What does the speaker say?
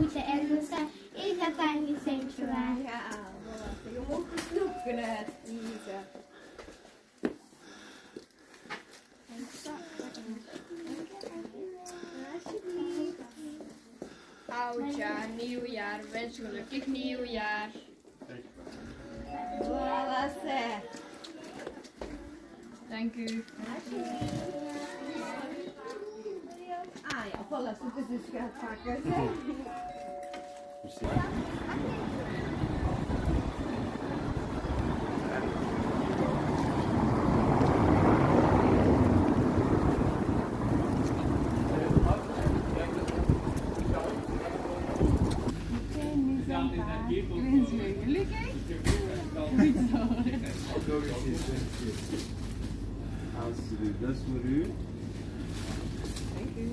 moet je ergens zijn. Ik heb daar niet centje aan. Ja, je moet snoepen het eten. Oudjaar, nieuwjaar, wens gelukkig nieuwjaar. Voilà, zeg. Dank u. Voilà, zo het dus gaat pakken. dat is voor u.